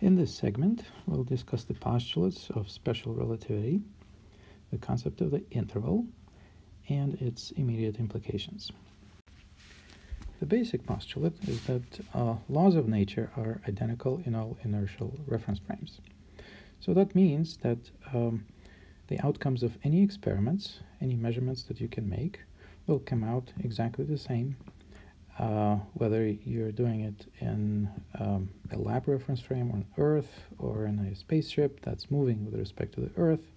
In this segment, we'll discuss the postulates of special relativity, the concept of the interval, and its immediate implications. The basic postulate is that uh, laws of nature are identical in all inertial reference frames. So that means that um, the outcomes of any experiments, any measurements that you can make, will come out exactly the same uh, whether you're doing it in um, a lab reference frame on Earth or in a spaceship that's moving with respect to the Earth,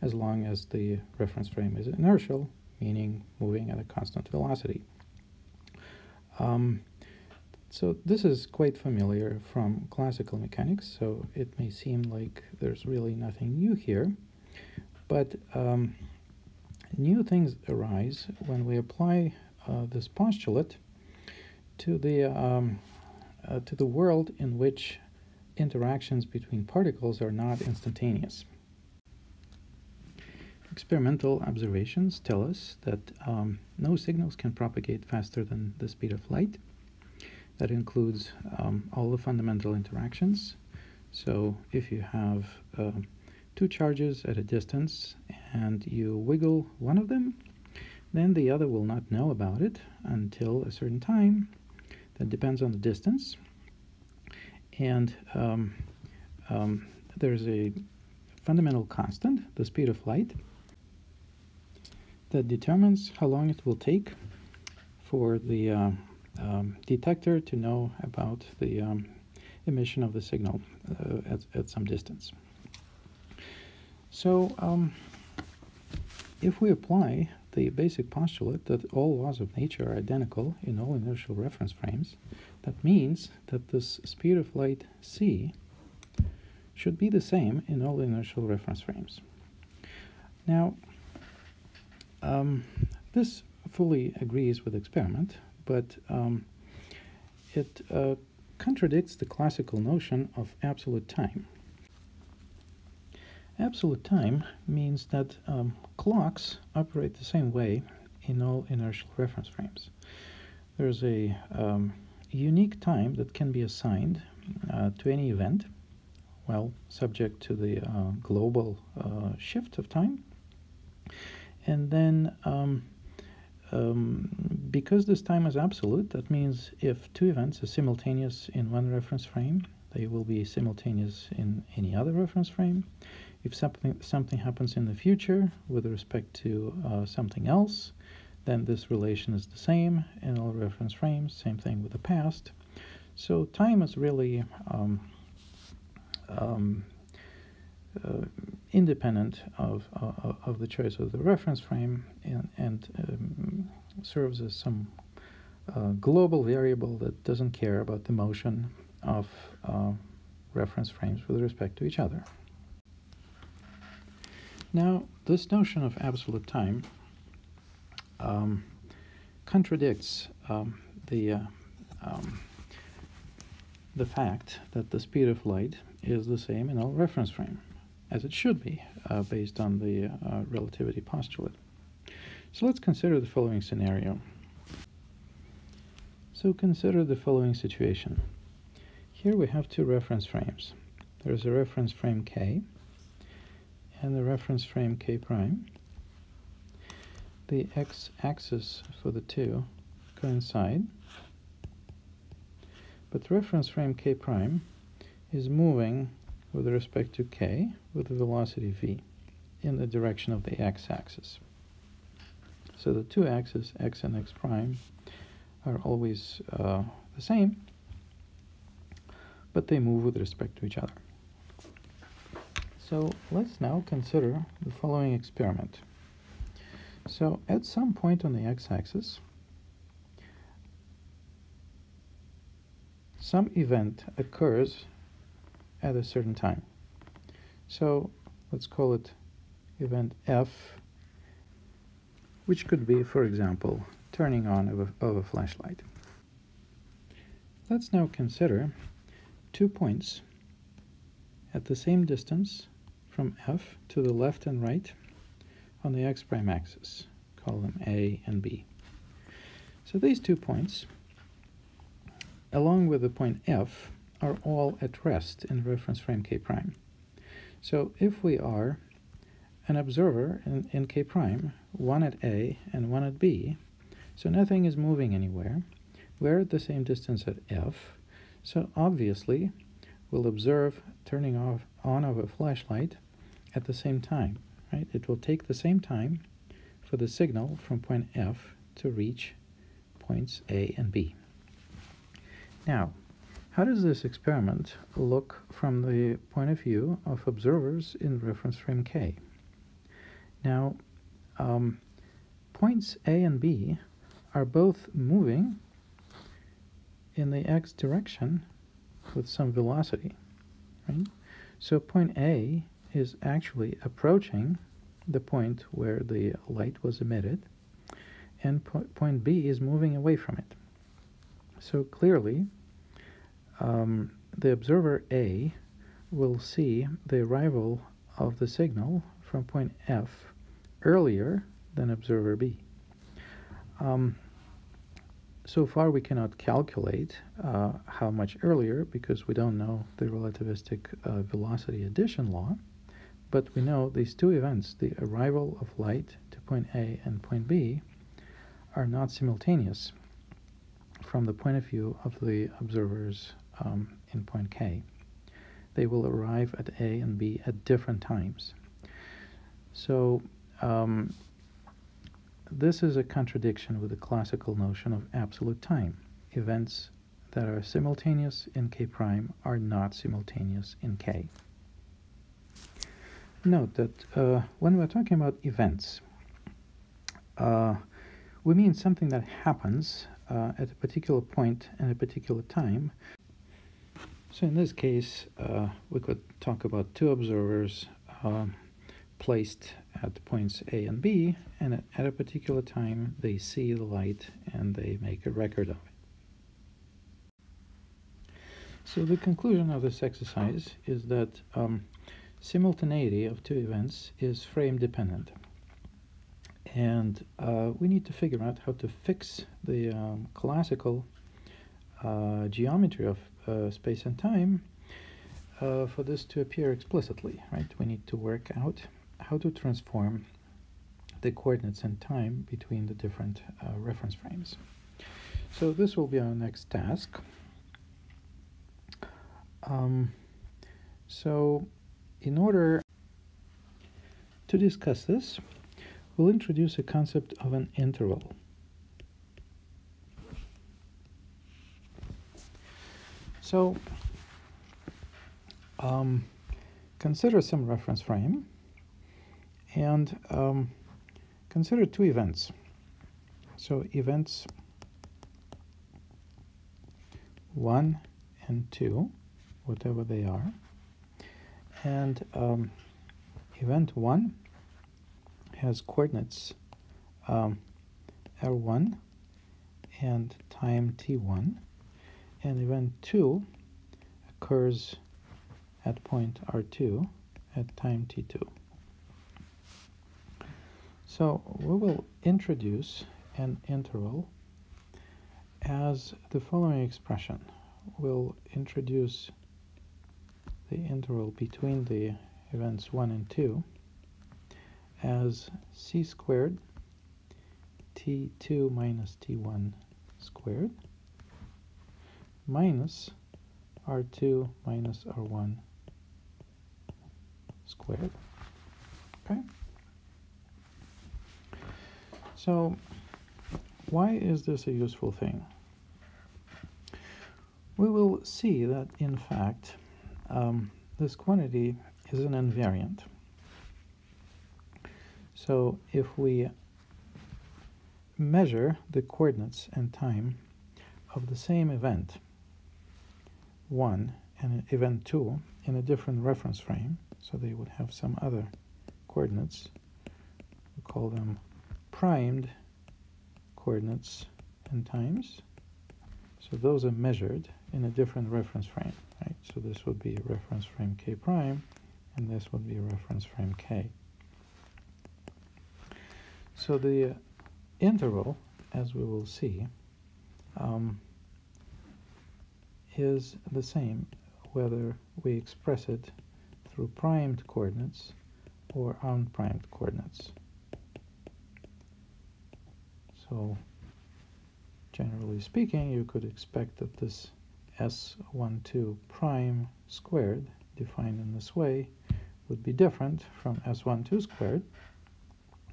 as long as the reference frame is inertial, meaning moving at a constant velocity. Um, so this is quite familiar from classical mechanics, so it may seem like there's really nothing new here, but um, new things arise when we apply uh, this postulate to the um, uh, to the world in which interactions between particles are not instantaneous. Experimental observations tell us that um, no signals can propagate faster than the speed of light. That includes um, all the fundamental interactions. So if you have uh, two charges at a distance and you wiggle one of them, then the other will not know about it until a certain time that depends on the distance. And um, um, there's a fundamental constant, the speed of light, that determines how long it will take for the uh, um, detector to know about the um, emission of the signal uh, at, at some distance. So um, if we apply the basic postulate that all laws of nature are identical in all inertial reference frames, that means that this speed of light c should be the same in all inertial reference frames. Now, um, this fully agrees with experiment, but um, it uh, contradicts the classical notion of absolute time. Absolute time means that um, clocks operate the same way in all inertial reference frames. There's a um, unique time that can be assigned uh, to any event, well, subject to the uh, global uh, shift of time. And then, um, um, because this time is absolute, that means if two events are simultaneous in one reference frame, they will be simultaneous in any other reference frame. If something, something happens in the future with respect to uh, something else, then this relation is the same in all reference frames, same thing with the past. So time is really um, um, uh, independent of, uh, of the choice of the reference frame and, and um, serves as some uh, global variable that doesn't care about the motion of uh, reference frames with respect to each other. Now, this notion of absolute time um, contradicts um, the uh, um, the fact that the speed of light is the same in all reference frame, as it should be, uh, based on the uh, relativity postulate. So let's consider the following scenario. So consider the following situation. Here we have two reference frames. There's a reference frame K, and the reference frame K prime. The x-axis for the two coincide, but the reference frame K prime is moving with respect to K with the velocity v in the direction of the x-axis. So the two axes, x and x prime, are always uh, the same, but they move with respect to each other. So let's now consider the following experiment. So at some point on the x-axis, some event occurs at a certain time. So let's call it event F, which could be, for example, turning on of a, of a flashlight. Let's now consider two points at the same distance from F to the left and right on the x prime axis. Call them A and B. So these two points, along with the point F, are all at rest in reference frame k prime. So if we are an observer in, in k prime, one at A and one at B, so nothing is moving anywhere, we're at the same distance at F, so obviously we'll observe turning off on of a flashlight at the same time, right? It will take the same time for the signal from point F to reach points A and B. Now, how does this experiment look from the point of view of observers in reference frame K? Now, um, points A and B are both moving in the x direction with some velocity, right? So point A is actually approaching the point where the light was emitted, and po point B is moving away from it. So clearly, um, the observer A will see the arrival of the signal from point F earlier than observer B. Um, so far we cannot calculate uh, how much earlier because we don't know the relativistic uh, velocity addition law, but we know these two events, the arrival of light to point A and point B, are not simultaneous from the point of view of the observers um, in point K. They will arrive at A and B at different times. So um, this is a contradiction with the classical notion of absolute time. Events that are simultaneous in K prime are not simultaneous in K. Note that uh, when we're talking about events, uh, we mean something that happens uh, at a particular point and a particular time. So in this case, uh, we could talk about two observers um, placed at points A and B, and at a particular time they see the light and they make a record of it. So the conclusion of this exercise is that um, simultaneity of two events is frame dependent. And uh, we need to figure out how to fix the um, classical uh, geometry of uh, space and time uh, for this to appear explicitly, right? We need to work out how to transform the coordinates and time between the different uh, reference frames. So this will be our next task. Um, so in order to discuss this, we'll introduce a concept of an interval. So um, consider some reference frame and um, consider two events. So events 1 and 2, whatever they are. And um, event 1 has coordinates um, r1 and time t1. And event 2 occurs at point r2 at time t2. So we will introduce an interval as the following expression. We'll introduce the interval between the events 1 and 2 as c squared t2 minus t1 squared minus r2 minus r1 squared. Okay? So why is this a useful thing? We will see that in fact um, this quantity is an invariant. So if we measure the coordinates and time of the same event 1 and event 2 in a different reference frame, so they would have some other coordinates, we call them primed coordinates and times. So those are measured in a different reference frame, right? So this would be a reference frame k prime, and this would be a reference frame k. So the interval, as we will see, um, is the same whether we express it through primed coordinates or unprimed coordinates. So generally speaking, you could expect that this S12 prime squared, defined in this way, would be different from S12 squared.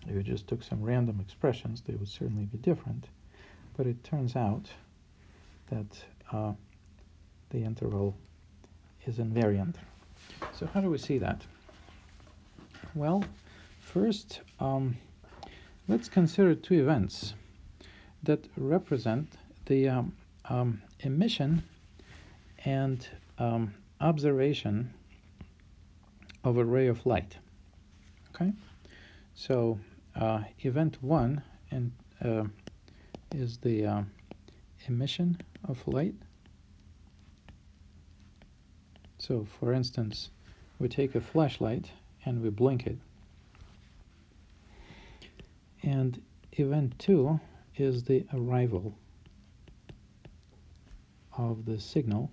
If you just took some random expressions, they would certainly be different. But it turns out that uh, the interval is invariant. So how do we see that? Well, first, um, let's consider two events that represent the um, um, emission and um, observation of a ray of light. Okay, so uh, event one and uh, is the uh, emission of light. So, for instance, we take a flashlight and we blink it. And event two is the arrival of the signal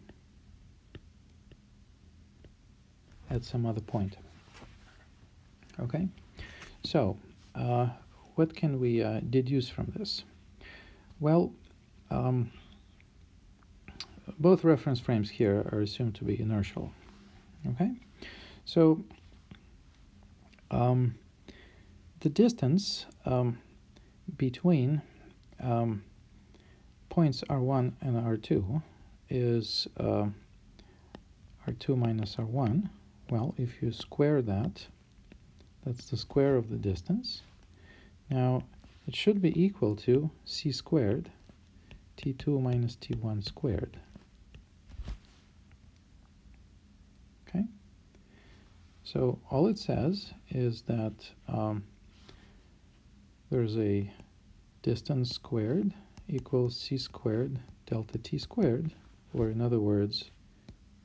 at some other point. Okay, so uh, what can we uh, deduce from this? Well, um, both reference frames here are assumed to be inertial. Okay, so um, the distance um, between um, points R1 and R2 is uh, R2 minus R1. Well, if you square that, that's the square of the distance. Now, it should be equal to c squared, t2 minus t1 squared. Okay? So all it says is that um, there's a distance squared equals c squared delta t squared, or in other words,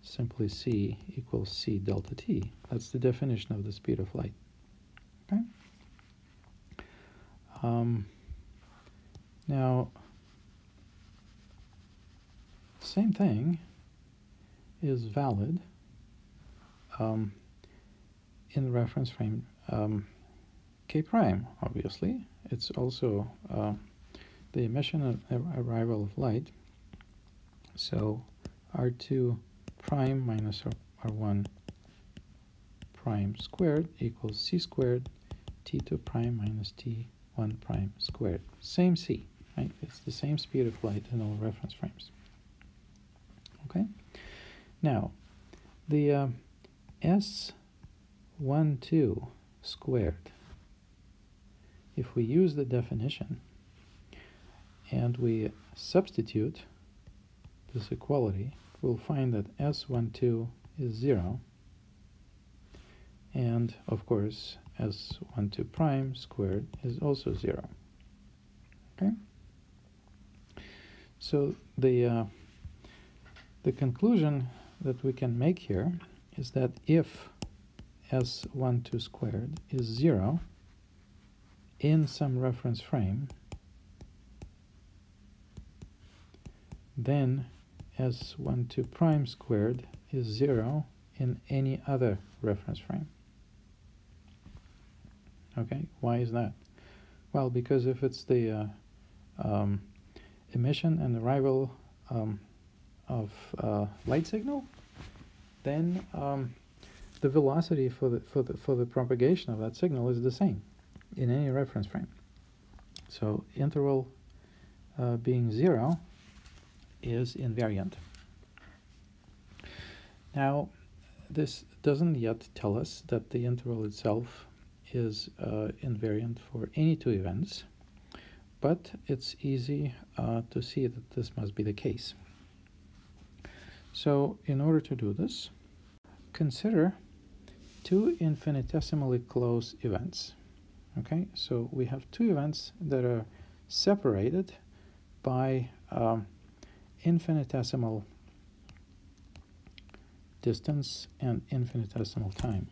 simply c equals c delta t. That's the definition of the speed of light. Okay. Um, now, same thing is valid um, in the reference frame um, k prime, obviously. It's also uh, the emission and arrival of light. So R2 prime minus R1 prime squared equals c squared t2 prime minus t1 prime squared. Same c, right? It's the same speed of light in all reference frames. Okay? Now, the uh, S12 squared, if we use the definition and we substitute this equality, we'll find that S12 is 0 and of course S12 prime squared is also 0. Okay? So the, uh, the conclusion that we can make here is that if S12 squared is 0 in some reference frame, then S12 prime squared is 0 in any other reference frame. Okay, why is that? Well, because if it's the uh, um, emission and arrival um, of uh, light signal, then um, the velocity for the, for, the, for the propagation of that signal is the same in any reference frame. So interval uh, being zero is invariant. Now, this doesn't yet tell us that the interval itself is uh, invariant for any two events, but it's easy uh, to see that this must be the case. So in order to do this, consider two infinitesimally close events. Okay, so we have two events that are separated by um, infinitesimal distance and infinitesimal time.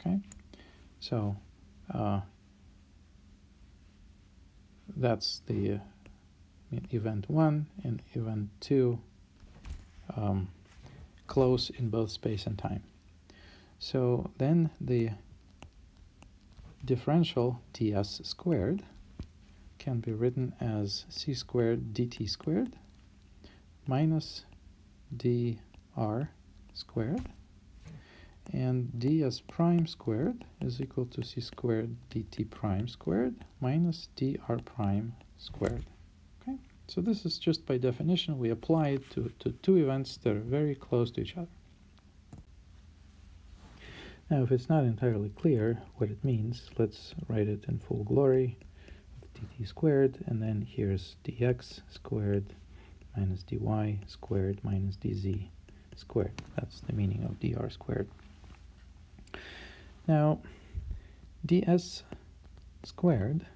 Okay, so uh, that's the uh, event 1 and event 2 um, close in both space and time. So then the differential ds squared can be written as c squared dt squared minus dr squared and ds prime squared is equal to c squared dt prime squared minus dr prime squared. Okay, so this is just by definition we apply it to, to two events that are very close to each other. Now if it's not entirely clear what it means, let's write it in full glory dt squared and then here's dx squared minus dy squared minus dz squared. That's the meaning of dr squared. Now, ds squared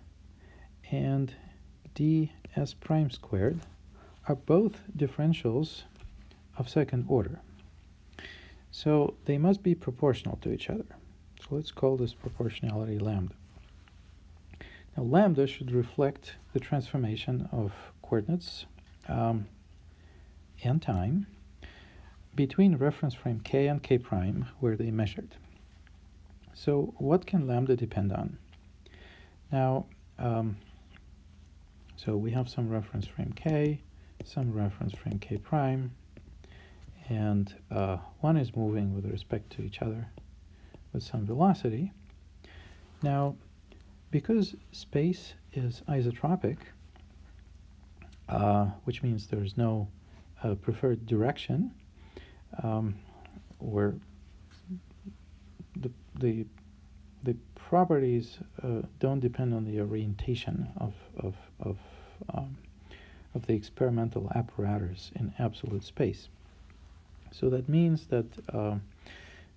and ds prime squared are both differentials of second order. So they must be proportional to each other. So let's call this proportionality lambda. Now lambda should reflect the transformation of coordinates um, and time between reference frame k and k prime where they measured. So what can lambda depend on? Now, um, so we have some reference frame k, some reference frame k prime, and uh, one is moving with respect to each other with some velocity. Now, because space is isotropic, uh, which means there's no uh, preferred direction, um, or the, the, the properties uh, don't depend on the orientation of, of, of, um, of the experimental apparatus in absolute space. So that means that uh,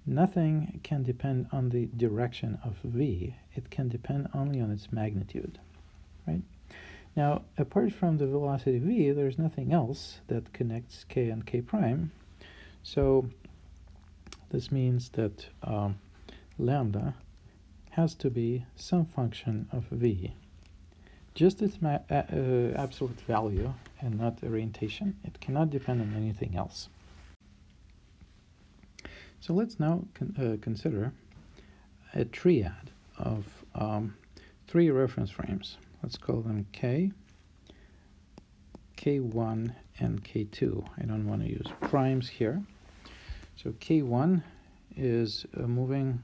nothing can depend on the direction of v. It can depend only on its magnitude, right? Now, apart from the velocity v, there's nothing else that connects k and k prime. So this means that um, lambda has to be some function of v. Just its uh, absolute value and not orientation. It cannot depend on anything else. So let's now con uh, consider a triad of um, three reference frames. Let's call them K, K1, and K2. I don't want to use primes here. So K1 is uh, moving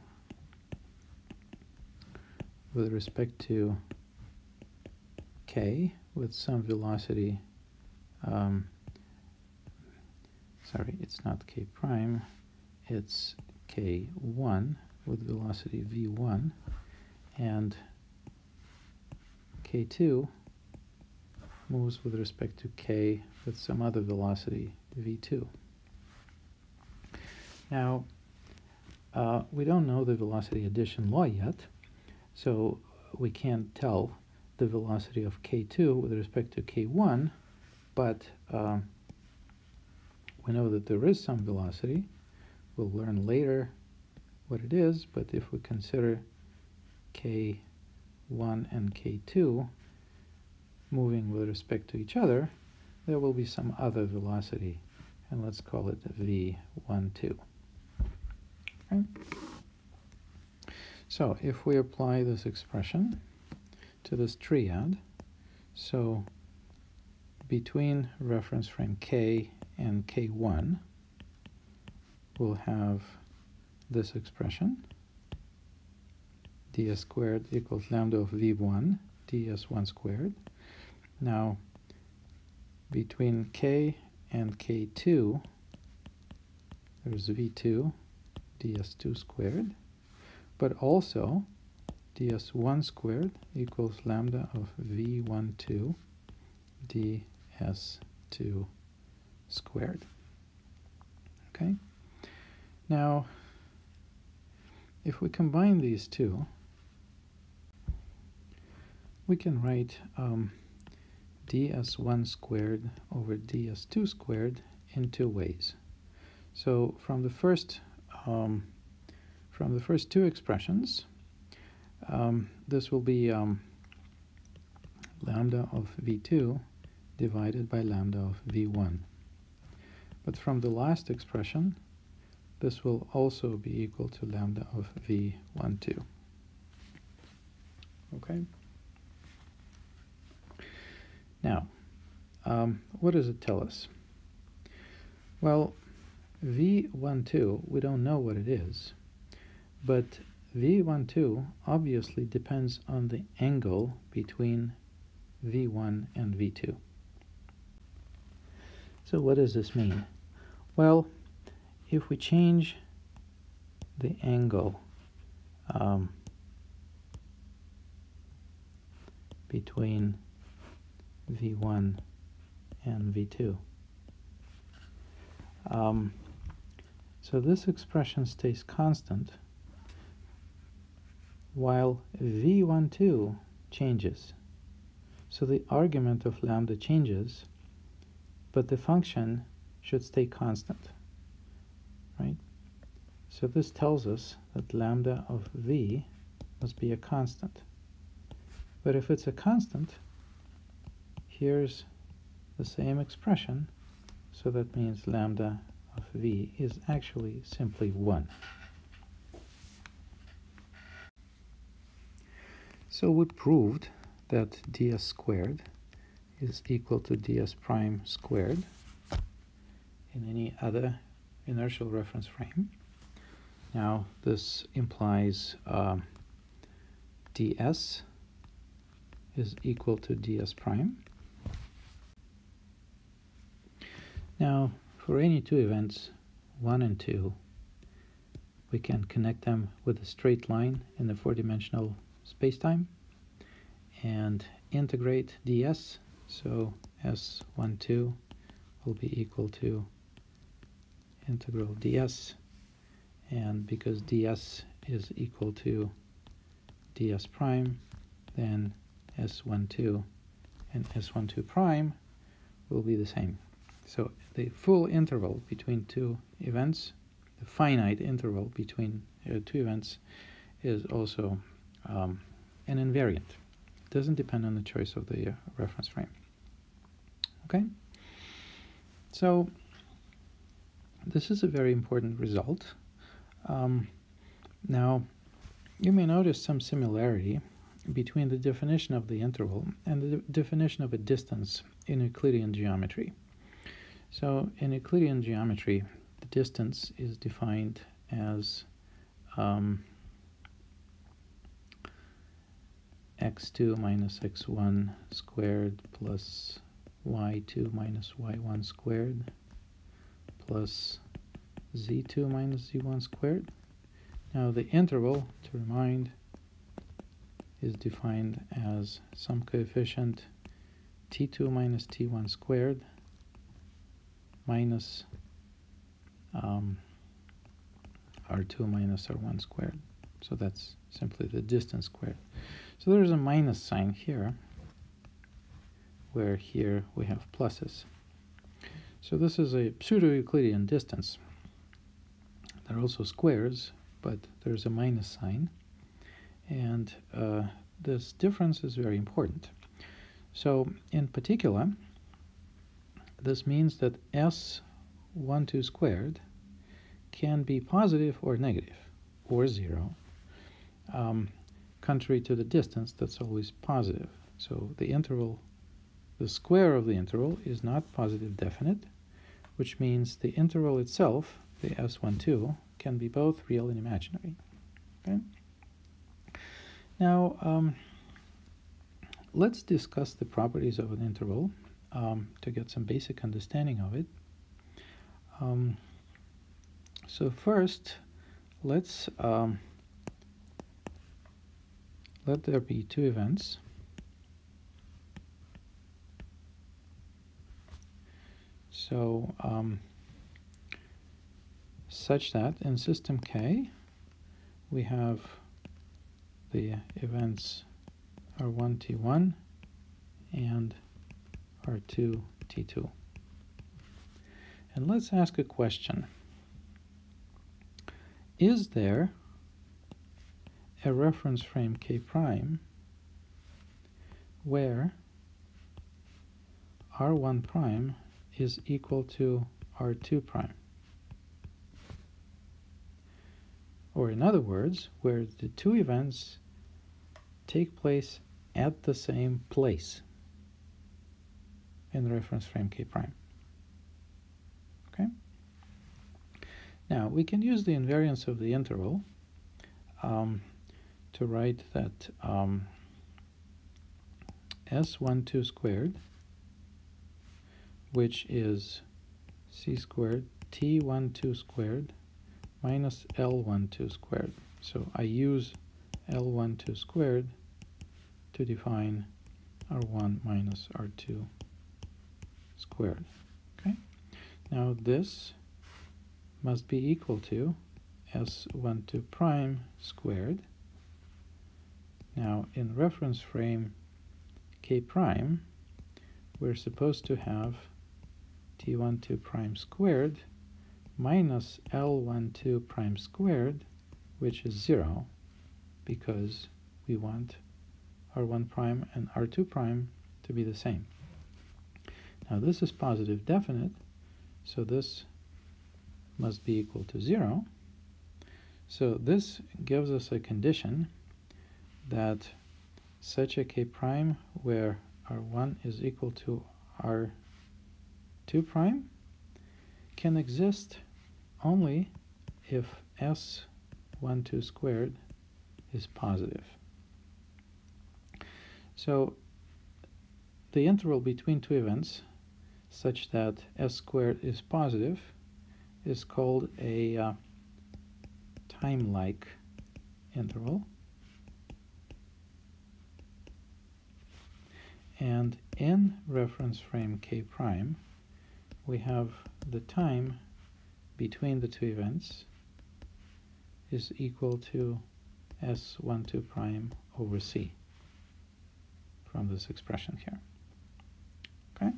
with respect to K with some velocity. Um, sorry, it's not K prime it's k1 with velocity v1 and k2 moves with respect to k with some other velocity v2. Now, uh, we don't know the velocity addition law yet, so we can't tell the velocity of k2 with respect to k1, but uh, we know that there is some velocity, We'll learn later what it is, but if we consider k1 and k2 moving with respect to each other, there will be some other velocity, and let's call it v12. Okay? So if we apply this expression to this triad, so between reference frame k and k1, we'll have this expression ds squared equals lambda of v1 ds1 squared. Now, between k and k2, there's v2 ds2 squared, but also ds1 squared equals lambda of v12 ds2 squared. Okay? Now, if we combine these two, we can write um, ds1 squared over ds2 squared in two ways. So from the first um, from the first two expressions, um, this will be um, lambda of v2 divided by lambda of v1. But from the last expression, this will also be equal to lambda of v1, 2. Okay? Now, um, what does it tell us? Well, v12, we don't know what it is, but v12 obviously depends on the angle between v1 and v2. So what does this mean? Well, if we change the angle um, between v1 and v2. Um, so this expression stays constant while v12 changes. So the argument of lambda changes, but the function should stay constant, right? So this tells us that lambda of v must be a constant. But if it's a constant, here's the same expression, so that means lambda of v is actually simply 1. So we proved that ds squared is equal to ds prime squared in any other inertial reference frame. Now this implies um, ds is equal to ds prime. Now for any two events, 1 and 2, we can connect them with a straight line in the four-dimensional spacetime and integrate ds. So s12 will be equal to integral ds and because ds is equal to ds prime then s12 and s12 prime will be the same. So the full interval between two events, the finite interval between uh, two events is also um, an invariant. It doesn't depend on the choice of the uh, reference frame. Okay? So this is a very important result. Um, now, you may notice some similarity between the definition of the interval and the definition of a distance in Euclidean geometry. So in Euclidean geometry, the distance is defined as um, x2 minus x1 squared plus y2 minus y1 squared plus z2 minus z1 squared. Now the interval, to remind, is defined as some coefficient t2 minus t1 squared minus um, r2 minus r1 squared. So that's simply the distance squared. So there's a minus sign here, where here we have pluses. So this is a pseudo-Euclidean distance. There are also squares, but there's a minus sign. And uh, this difference is very important. So in particular, this means that S12 squared can be positive or negative, or zero. Um, contrary to the distance, that's always positive. So the interval, the square of the interval is not positive definite, which means the interval itself, the S12, can be both real and imaginary. Okay? Now, um, let's discuss the properties of an interval um, to get some basic understanding of it. Um, so first, let's um, let there be two events. So um, such that in system K we have the events R1, T1 and R2, T2. And let's ask a question. Is there a reference frame K prime where R1 prime is equal to r2 prime. Or in other words, where the two events take place at the same place in the reference frame k prime. Okay? Now, we can use the invariance of the interval um, to write that um, S12 squared, which is c squared T12 squared minus L12 squared. So I use L12 squared to define R1 minus R2 squared. Okay. Now this must be equal to S12 prime squared. Now in reference frame K prime, we're supposed to have T12 prime squared minus L12 prime squared, which is 0, because we want R1 prime and R2 prime to be the same. Now this is positive definite, so this must be equal to 0. So this gives us a condition that such a k prime where R1 is equal to R2 prime can exist only if S12 squared is positive. So the interval between two events such that S squared is positive is called a uh, time-like interval. And in reference frame k prime, we have the time between the two events is equal to S12 prime over C from this expression here. Okay?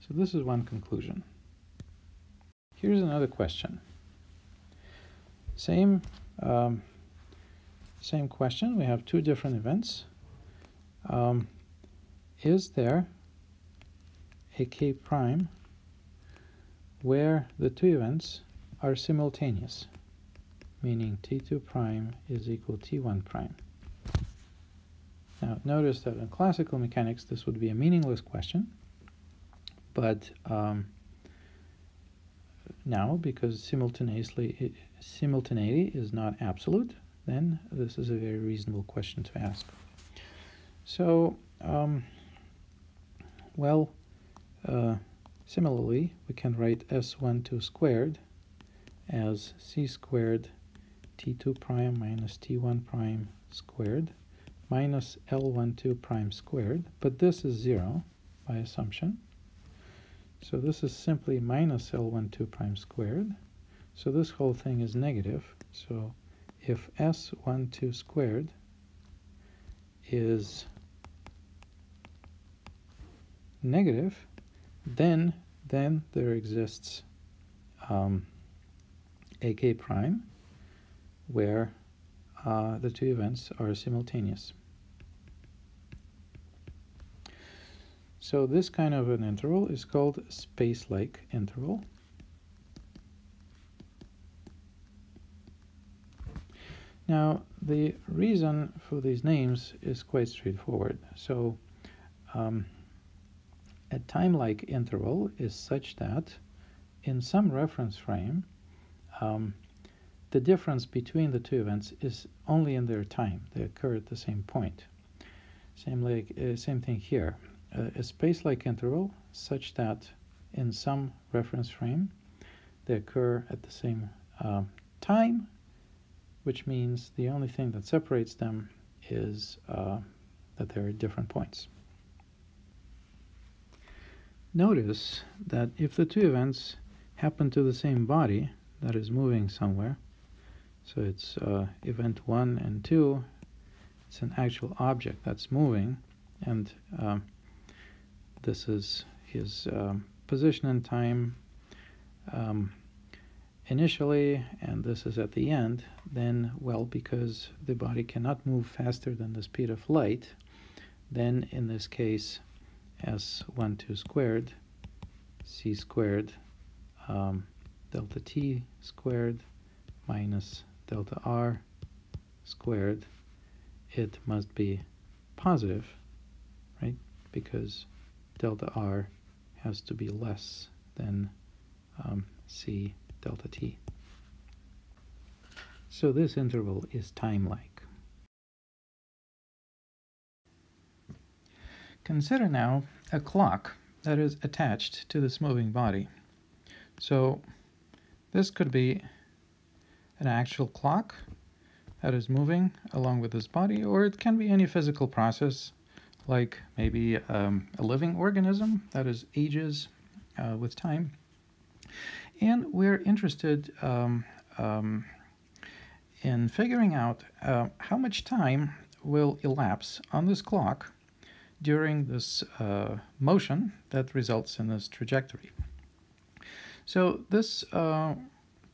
So this is one conclusion. Here's another question. Same, um, same question. We have two different events. Um, is there a k prime where the two events are simultaneous, meaning t2 prime is equal t1 prime. Now notice that in classical mechanics this would be a meaningless question, but um, now because simultaneously simultaneity is not absolute, then this is a very reasonable question to ask. So, um, well, uh, Similarly, we can write S12 squared as c squared t2 prime minus t1 prime squared minus L12 prime squared, but this is 0 by assumption. So this is simply minus L12 prime squared. So this whole thing is negative. So if S12 squared is negative, then then there exists um, a k prime where uh, the two events are simultaneous. So this kind of an interval is called space-like interval. Now, the reason for these names is quite straightforward. So, um, a time-like interval is such that in some reference frame, um, the difference between the two events is only in their time. They occur at the same point. Same, like, uh, same thing here. Uh, a space-like interval such that in some reference frame, they occur at the same uh, time, which means the only thing that separates them is uh, that they're at different points. Notice that if the two events happen to the same body that is moving somewhere, so it's uh, event 1 and 2, it's an actual object that's moving, and um, this is his um, position in time um, initially, and this is at the end, then, well, because the body cannot move faster than the speed of light, then in this case, s12 squared c squared um, delta t squared minus delta r squared, it must be positive, right? Because delta r has to be less than um, c delta t. So this interval is time-like. Consider now a clock that is attached to this moving body. So this could be an actual clock that is moving along with this body, or it can be any physical process, like maybe um, a living organism that is ages uh, with time. And we're interested um, um, in figuring out uh, how much time will elapse on this clock during this uh, motion that results in this trajectory. So this uh,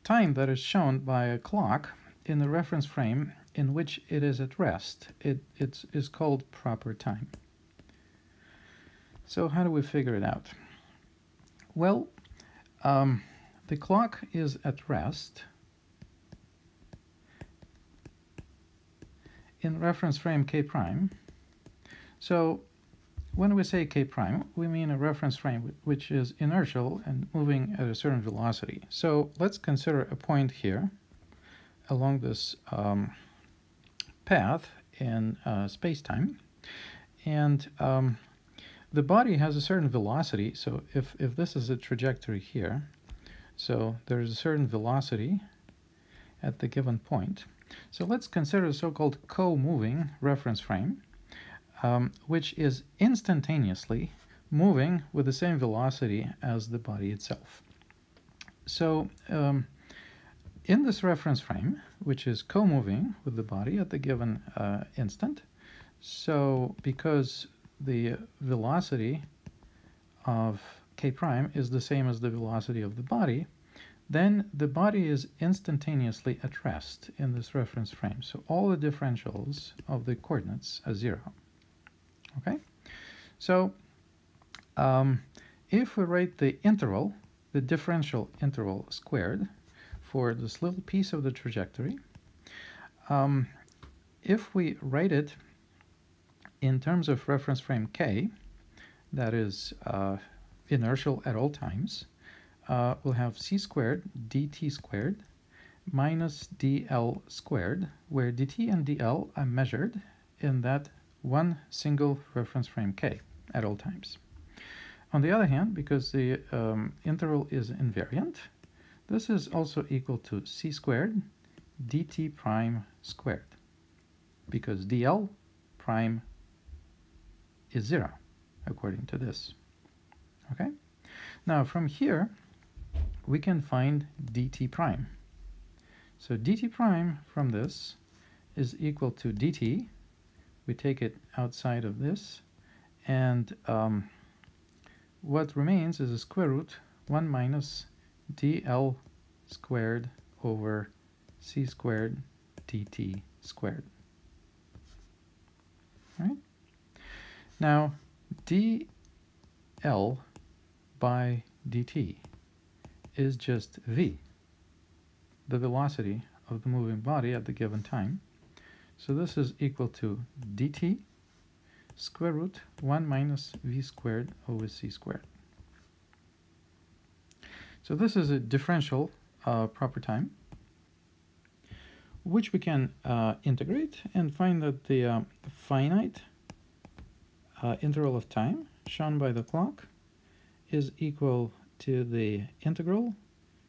time that is shown by a clock in the reference frame in which it is at rest, it it's, is called proper time. So how do we figure it out? Well, um, the clock is at rest in reference frame k prime. So when we say k prime, we mean a reference frame which is inertial and moving at a certain velocity. So let's consider a point here along this um, path in uh, space-time. And um, the body has a certain velocity. So if, if this is a trajectory here, so there's a certain velocity at the given point. So let's consider the so-called co-moving reference frame um, which is instantaneously moving with the same velocity as the body itself. So um, in this reference frame, which is co-moving with the body at the given uh, instant, so because the velocity of k prime is the same as the velocity of the body, then the body is instantaneously at rest in this reference frame. So all the differentials of the coordinates are zero. Okay, so um, if we write the interval, the differential interval squared for this little piece of the trajectory, um, if we write it in terms of reference frame k, that is uh, inertial at all times, uh, we'll have c squared dt squared minus dl squared, where dt and dl are measured in that one single reference frame k at all times. On the other hand, because the um, interval is invariant, this is also equal to c squared dt prime squared, because dl prime is 0, according to this. Okay? Now, from here, we can find dt prime. So dt prime from this is equal to dt we take it outside of this and um, what remains is a square root 1 minus dl squared over c squared dt squared. Right? Now dl by dt is just v, the velocity of the moving body at the given time. So this is equal to dt square root 1 minus v squared over c squared. So this is a differential uh, proper time, which we can uh, integrate and find that the uh, finite uh, interval of time shown by the clock is equal to the integral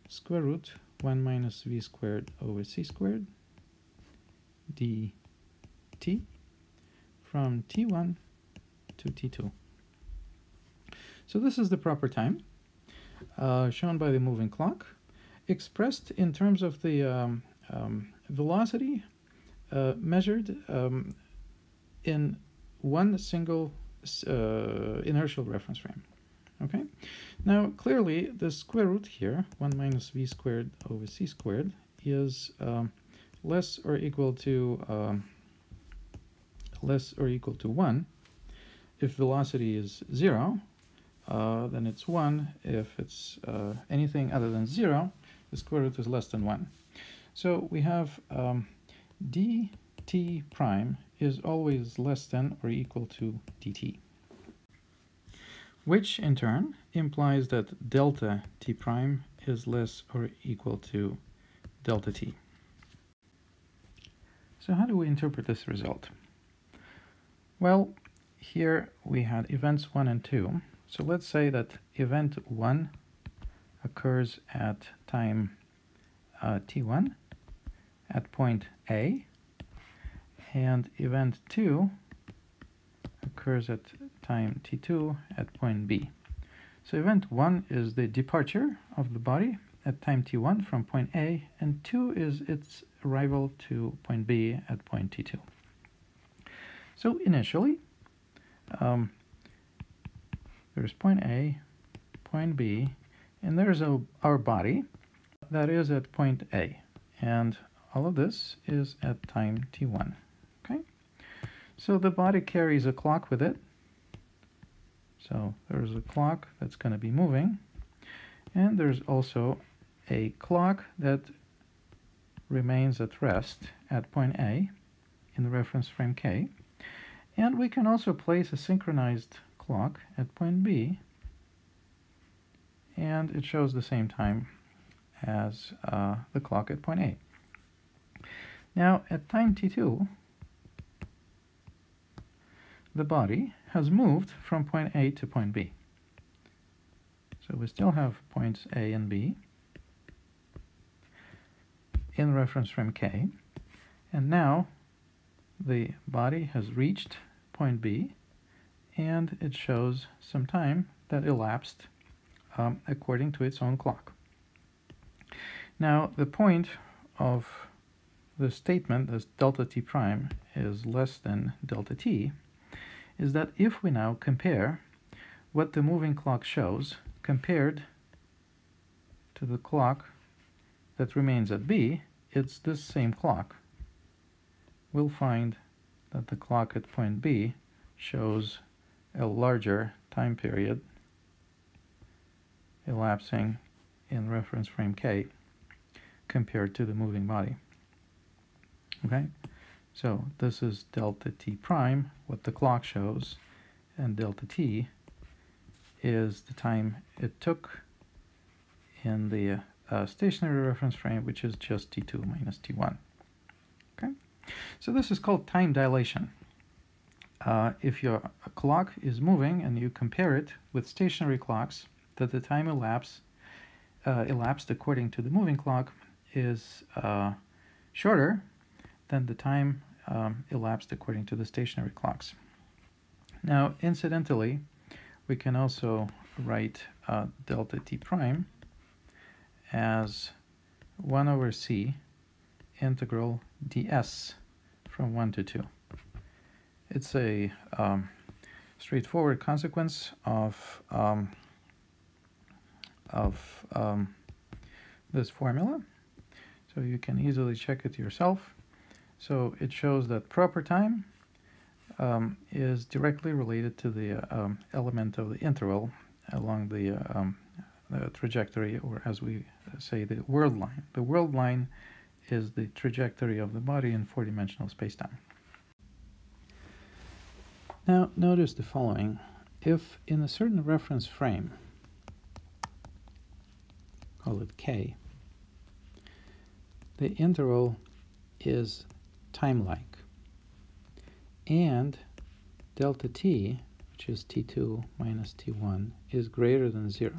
square root 1 minus v squared over c squared dt from t1 to t2. So this is the proper time uh, shown by the moving clock, expressed in terms of the um, um, velocity uh, measured um, in one single uh, inertial reference frame. Okay. Now, clearly, the square root here, 1 minus v squared over c squared, is um, less or equal to um, less or equal to 1 if velocity is 0 uh, then it's 1. If it's uh, anything other than 0, the square root is less than 1. So we have um, dt prime is always less than or equal to dt, which in turn implies that delta t prime is less or equal to delta t. So how do we interpret this result? Well, here we had events 1 and 2. So let's say that event 1 occurs at time uh, t1 at point A, and event 2 occurs at time t2 at point B. So event 1 is the departure of the body at time t1 from point A, and 2 is its arrival to point B at point t2. So initially, um, there's point A, point B, and there's a, our body that is at point A. And all of this is at time t1. Okay, so the body carries a clock with it. So there's a clock that's going to be moving, and there's also a clock that remains at rest at point A in the reference frame K. And we can also place a synchronized clock at point B, and it shows the same time as uh, the clock at point A. Now, at time t2, the body has moved from point A to point B. So we still have points A and B in reference frame K. And now the body has reached point B and it shows some time that elapsed um, according to its own clock. Now the point of the statement that delta t prime is less than delta t is that if we now compare what the moving clock shows compared to the clock that remains at B, it's this same clock. We'll find that the clock at point B shows a larger time period elapsing in reference frame K compared to the moving body. Okay, so this is delta t prime, what the clock shows, and delta t is the time it took in the uh, stationary reference frame, which is just t2 minus t1. Okay, so this is called time dilation. Uh, if your clock is moving and you compare it with stationary clocks, that the time elapsed, uh, elapsed according to the moving clock is uh, shorter than the time um, elapsed according to the stationary clocks. Now, incidentally, we can also write uh, delta t prime as 1 over c integral ds from 1 to 2. It's a um, straightforward consequence of, um, of um, this formula. So you can easily check it yourself. So it shows that proper time um, is directly related to the um, element of the interval along the, um, the, trajectory, or as we say, the world line. The world line is the trajectory of the body in four-dimensional spacetime. Now notice the following. If in a certain reference frame, call it k, the interval is time-like. And delta t, which is t2 minus t1, is greater than 0.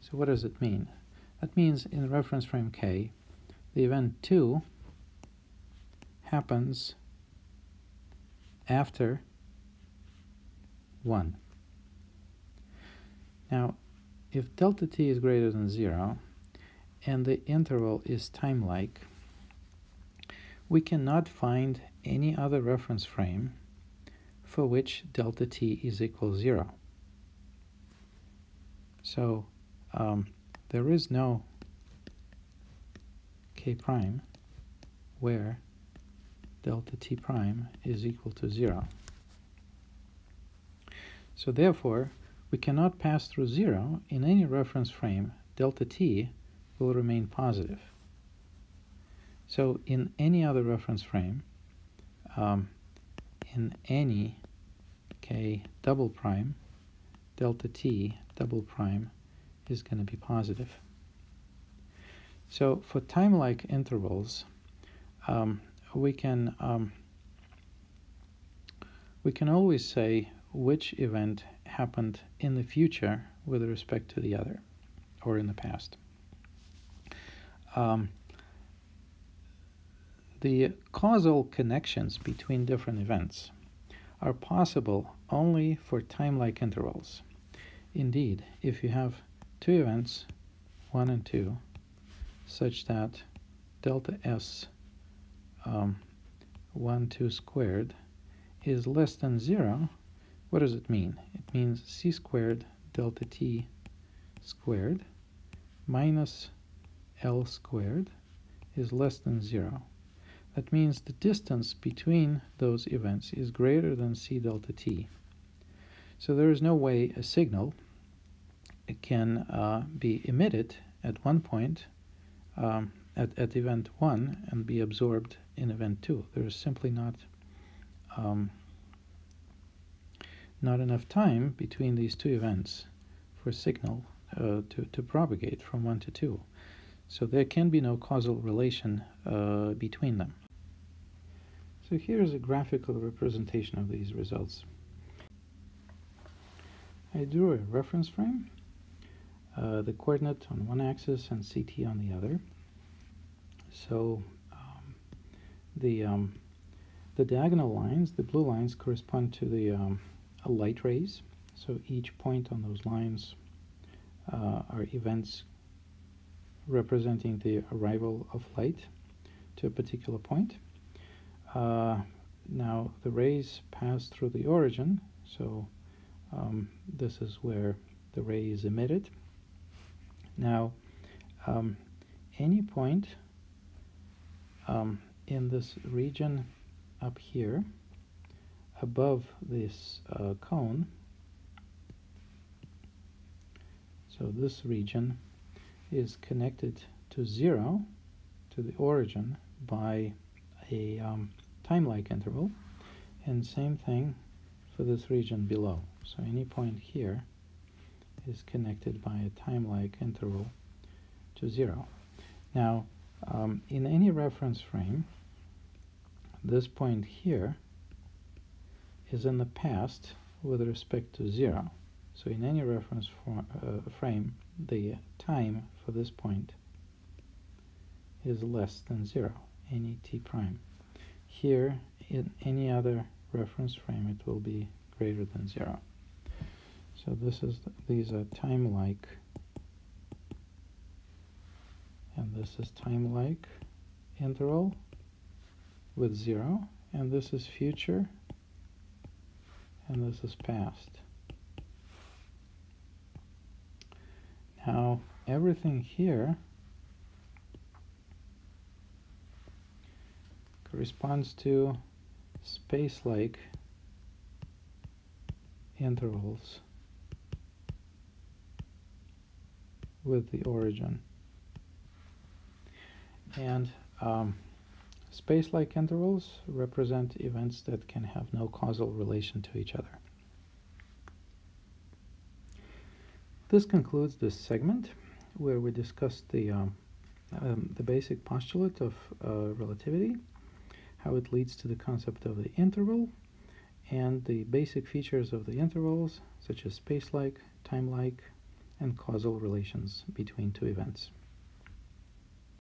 So what does it mean? That means in reference frame k, the event 2 happens after 1. Now, if delta t is greater than 0, and the interval is time-like, we cannot find any other reference frame for which delta t is equal 0. So um, there is no k prime where delta t prime is equal to 0. So therefore, we cannot pass through zero, in any reference frame, delta t will remain positive. So in any other reference frame, um, in any k double prime, delta t double prime is going to be positive. So for time-like intervals, um, we can um, we can always say which event happened in the future with respect to the other, or in the past. Um, the causal connections between different events are possible only for time-like intervals. Indeed, if you have two events, 1 and 2, such that delta s um, 1, 2 squared is less than 0, what does it mean? It means c squared delta t squared minus l squared is less than 0. That means the distance between those events is greater than c delta t. So there is no way a signal can uh, be emitted at one point um, at, at event 1 and be absorbed in event 2. There is simply not um, not enough time between these two events for signal uh, to, to propagate from 1 to 2. So there can be no causal relation uh, between them. So here's a graphical representation of these results. I drew a reference frame, uh, the coordinate on one axis and CT on the other. So um, the, um, the diagonal lines, the blue lines, correspond to the um, light rays. So each point on those lines uh, are events representing the arrival of light to a particular point. Uh, now the rays pass through the origin, so um, this is where the ray is emitted. Now, um, any point um, in this region up here above this uh, cone. So this region is connected to zero, to the origin, by a um, time-like interval. And same thing for this region below. So any point here is connected by a time-like interval to zero. Now, um, in any reference frame, this point here is in the past with respect to 0. So in any reference for, uh, frame, the time for this point is less than 0, any t prime. Here, in any other reference frame, it will be greater than 0. So this is these are time-like, and this is time-like interval with 0, and this is future. And this is past. Now everything here corresponds to space-like intervals with the origin. And um, Space-like intervals represent events that can have no causal relation to each other. This concludes this segment where we discussed the, um, um, the basic postulate of uh, relativity, how it leads to the concept of the interval, and the basic features of the intervals, such as space-like, time-like, and causal relations between two events.